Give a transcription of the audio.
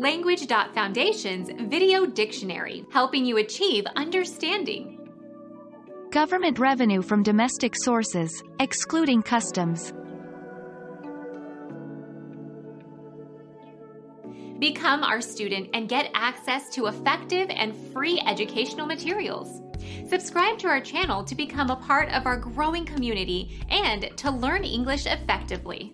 Language.Foundation's Video Dictionary, helping you achieve understanding. Government revenue from domestic sources, excluding customs. Become our student and get access to effective and free educational materials. Subscribe to our channel to become a part of our growing community and to learn English effectively.